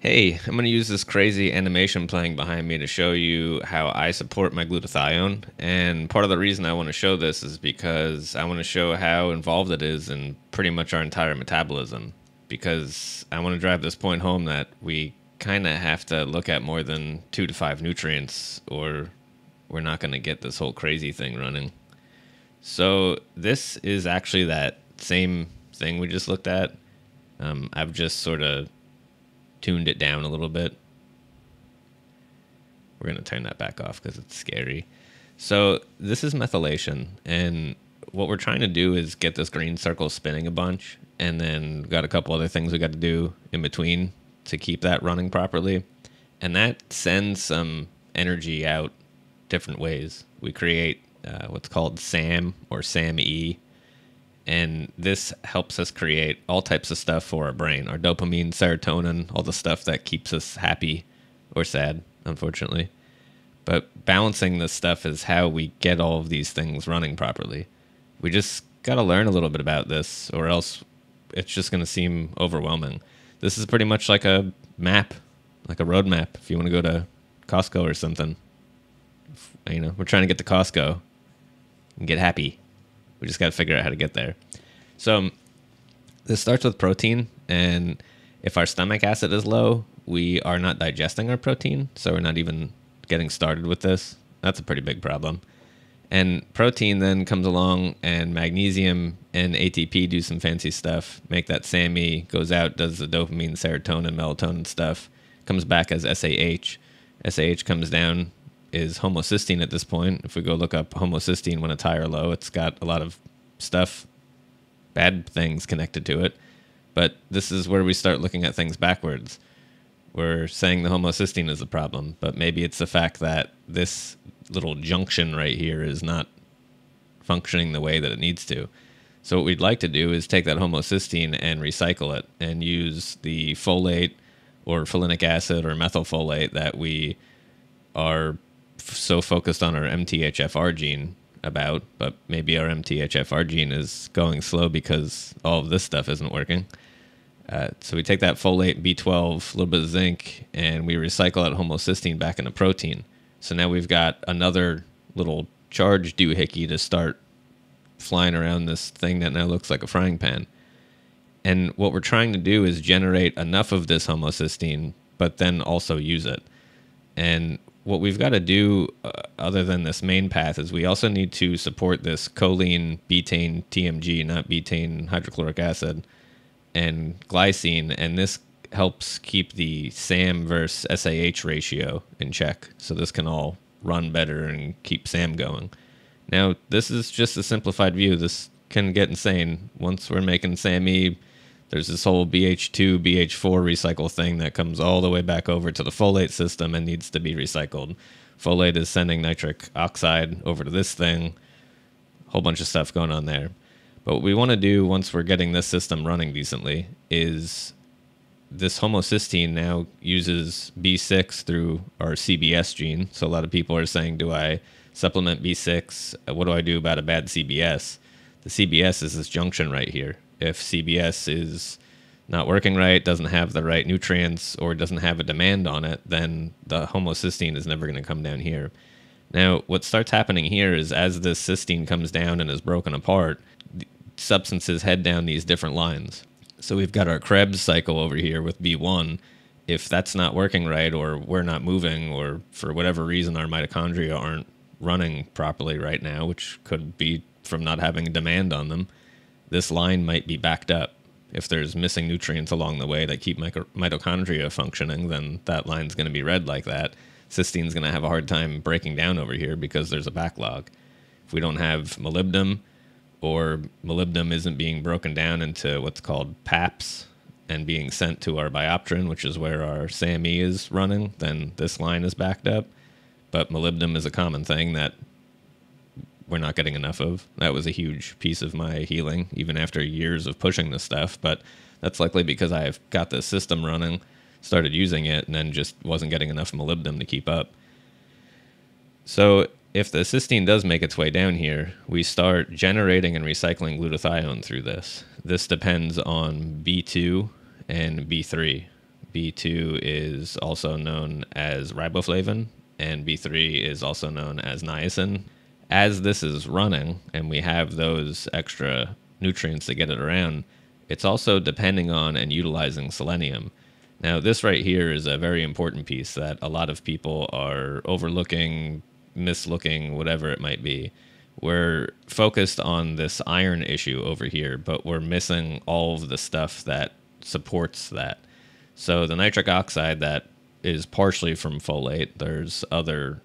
Hey, I'm going to use this crazy animation playing behind me to show you how I support my glutathione. And part of the reason I want to show this is because I want to show how involved it is in pretty much our entire metabolism. Because I want to drive this point home that we kind of have to look at more than two to five nutrients, or we're not going to get this whole crazy thing running. So, this is actually that same thing we just looked at. Um, I've just sort of tuned it down a little bit. We're going to turn that back off because it's scary. So this is methylation, and what we're trying to do is get this green circle spinning a bunch, and then got a couple other things we got to do in between to keep that running properly, and that sends some energy out different ways. We create uh, what's called SAM or SAMe, and this helps us create all types of stuff for our brain. Our dopamine serotonin all the stuff that keeps us happy or sad unfortunately. But balancing this stuff is how we get all of these things running properly. We just got to learn a little bit about this or else it's just going to seem overwhelming. This is pretty much like a map like a road map if you want to go to costco or something. You know we're trying to get to costco and get happy we just got to figure out how to get there. So this starts with protein, and if our stomach acid is low, we are not digesting our protein, so we're not even getting started with this. That's a pretty big problem. And protein then comes along, and magnesium and ATP do some fancy stuff, make that SAMe, goes out, does the dopamine, serotonin, melatonin stuff, comes back as SAH. SAH comes down, is homocysteine at this point. If we go look up homocysteine when it's high or low, it's got a lot of stuff, bad things connected to it. But this is where we start looking at things backwards. We're saying the homocysteine is the problem, but maybe it's the fact that this little junction right here is not functioning the way that it needs to. So what we'd like to do is take that homocysteine and recycle it and use the folate or folinic acid or methylfolate that we are so focused on our MTHFR gene about, but maybe our MTHFR gene is going slow because all of this stuff isn't working. Uh, so we take that folate, B12, a little bit of zinc, and we recycle that homocysteine back into protein. So now we've got another little charge doohickey to start flying around this thing that now looks like a frying pan. And what we're trying to do is generate enough of this homocysteine, but then also use it. And what we've got to do, uh, other than this main path, is we also need to support this choline, betaine, TMG, not betaine hydrochloric acid, and glycine, and this helps keep the SAM versus SAH ratio in check. So this can all run better and keep SAM going. Now, this is just a simplified view. This can get insane once we're making SAMe there's this whole BH2, BH4 recycle thing that comes all the way back over to the folate system and needs to be recycled. Folate is sending nitric oxide over to this thing, a whole bunch of stuff going on there. But what we want to do once we're getting this system running decently is this homocysteine now uses B6 through our CBS gene. So a lot of people are saying, do I supplement B6? What do I do about a bad CBS? The CBS is this junction right here if CBS is not working right, doesn't have the right nutrients, or doesn't have a demand on it, then the homocysteine is never going to come down here. Now, what starts happening here is as this cysteine comes down and is broken apart, substances head down these different lines. So we've got our Krebs cycle over here with B1. If that's not working right, or we're not moving, or for whatever reason our mitochondria aren't running properly right now, which could be from not having a demand on them, this line might be backed up. If there's missing nutrients along the way that keep mitochondria functioning, then that line's going to be red like that. Cysteine's going to have a hard time breaking down over here because there's a backlog. If we don't have molybdenum, or molybdenum isn't being broken down into what's called PAPs and being sent to our biopterin, which is where our SAMe is running, then this line is backed up. But molybdenum is a common thing that we're not getting enough of. That was a huge piece of my healing, even after years of pushing this stuff. But that's likely because I've got the system running, started using it, and then just wasn't getting enough molybdenum to keep up. So if the cysteine does make its way down here, we start generating and recycling glutathione through this. This depends on B2 and B3. B2 is also known as riboflavin, and B3 is also known as niacin. As this is running and we have those extra nutrients to get it around, it's also depending on and utilizing selenium. Now, this right here is a very important piece that a lot of people are overlooking, mislooking, whatever it might be. We're focused on this iron issue over here, but we're missing all of the stuff that supports that. So, the nitric oxide that is partially from folate, there's other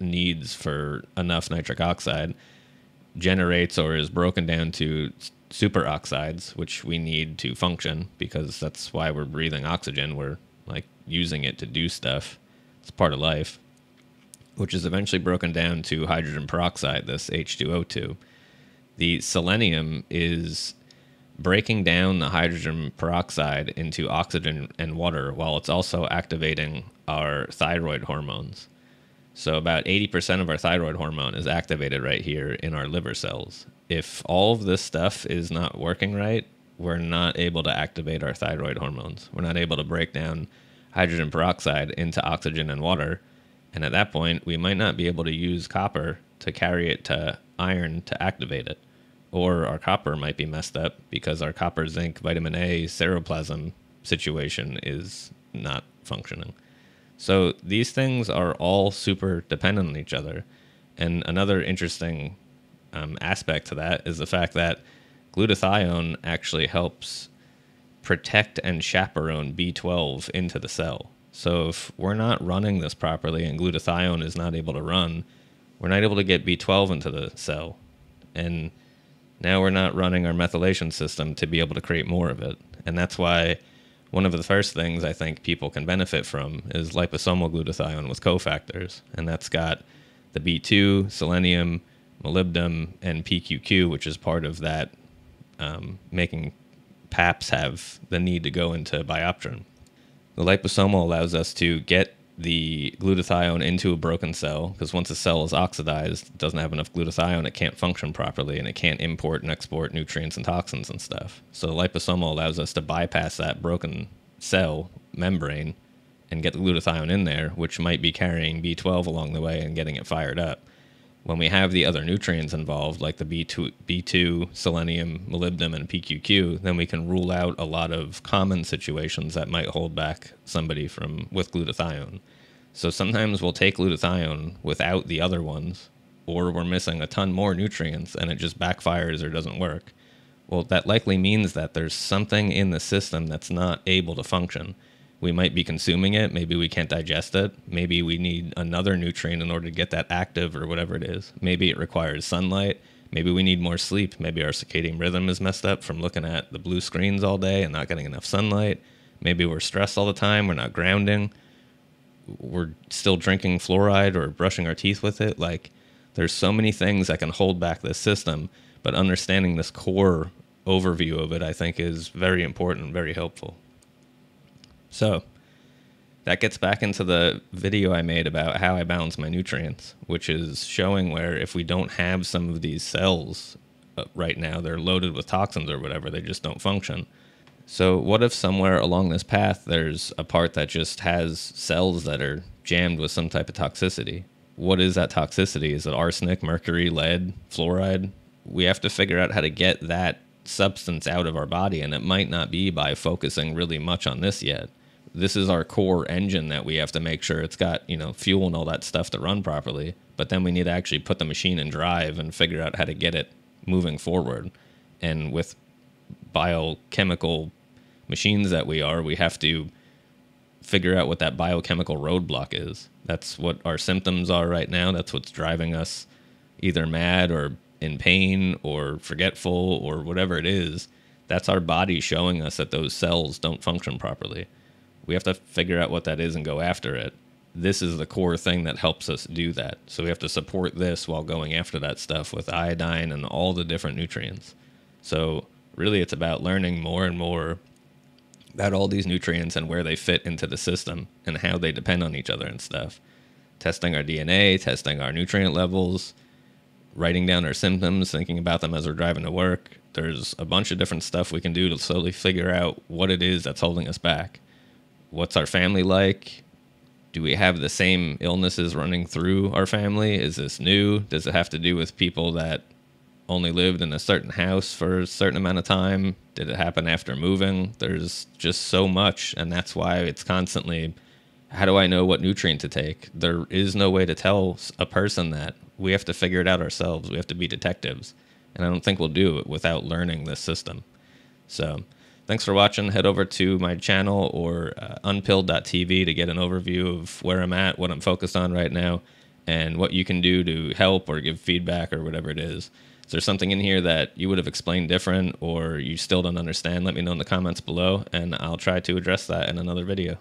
needs for enough nitric oxide, generates or is broken down to superoxides, which we need to function because that's why we're breathing oxygen. We're like using it to do stuff. It's part of life, which is eventually broken down to hydrogen peroxide, this H2O2. The selenium is breaking down the hydrogen peroxide into oxygen and water while it's also activating our thyroid hormones. So, about 80% of our thyroid hormone is activated right here in our liver cells if all of this stuff is not working right, we're not able to activate our thyroid hormones. We're not able to break down hydrogen peroxide into oxygen and water. And at that point, we might not be able to use copper to carry it to iron to activate it. Or our copper might be messed up because our copper, zinc, vitamin A seroplasm situation is not functioning. So these things are all super dependent on each other. And another interesting um, aspect to that is the fact that glutathione actually helps protect and chaperone B12 into the cell. So if we're not running this properly and glutathione is not able to run, we're not able to get B12 into the cell. And now we're not running our methylation system to be able to create more of it. And that's why one of the first things I think people can benefit from is liposomal glutathione with cofactors. And that's got the B2, selenium, molybdenum, and PQQ, which is part of that um, making PAPs have the need to go into biopterin. The liposomal allows us to get the glutathione into a broken cell because once a cell is oxidized, it doesn't have enough glutathione, it can't function properly and it can't import and export nutrients and toxins and stuff. So liposomal allows us to bypass that broken cell membrane and get the glutathione in there, which might be carrying B12 along the way and getting it fired up when we have the other nutrients involved, like the B2, B2, selenium, molybdenum, and PQQ, then we can rule out a lot of common situations that might hold back somebody from with glutathione. So sometimes we'll take glutathione without the other ones, or we're missing a ton more nutrients and it just backfires or doesn't work. Well, that likely means that there's something in the system that's not able to function we might be consuming it. Maybe we can't digest it. Maybe we need another nutrient in order to get that active or whatever it is. Maybe it requires sunlight. Maybe we need more sleep. Maybe our circadian rhythm is messed up from looking at the blue screens all day and not getting enough sunlight. Maybe we're stressed all the time. We're not grounding. We're still drinking fluoride or brushing our teeth with it. Like, there's so many things that can hold back this system, but understanding this core overview of it, I think, is very important, very helpful. So that gets back into the video I made about how I balance my nutrients, which is showing where if we don't have some of these cells uh, right now, they're loaded with toxins or whatever, they just don't function. So, what if somewhere along this path there's a part that just has cells that are jammed with some type of toxicity? What is that toxicity? Is it arsenic, mercury, lead, fluoride? We have to figure out how to get that substance out of our body, and it might not be by focusing really much on this yet this is our core engine that we have to make sure it's got you know fuel and all that stuff to run properly. But then we need to actually put the machine in drive and figure out how to get it moving forward. And with biochemical machines that we are we have to figure out what that biochemical roadblock is. That's what our symptoms are right now. That's what's driving us either mad or in pain or forgetful or whatever it is. That's our body showing us that those cells don't function properly we have to figure out what that is and go after it. This is the core thing that helps us do that. So we have to support this while going after that stuff with iodine and all the different nutrients. So really, it's about learning more and more about all these nutrients and where they fit into the system and how they depend on each other and stuff. Testing our DNA, testing our nutrient levels, writing down our symptoms, thinking about them as we're driving to work. There's a bunch of different stuff we can do to slowly figure out what it is that's holding us back what's our family like? Do we have the same illnesses running through our family? Is this new? Does it have to do with people that only lived in a certain house for a certain amount of time? Did it happen after moving? There's just so much, and that's why it's constantly how do I know what nutrient to take? There is no way to tell a person that. We have to figure it out ourselves. We have to be detectives. And I don't think we'll do it without learning this system. So, thanks for watching. Head over to my channel or uh, unpilled.tv to get an overview of where I'm at, what I'm focused on right now, and what you can do to help or give feedback or whatever it is. Is there something in here that you would have explained different or you still don't understand? Let me know in the comments below, and I'll try to address that in another video.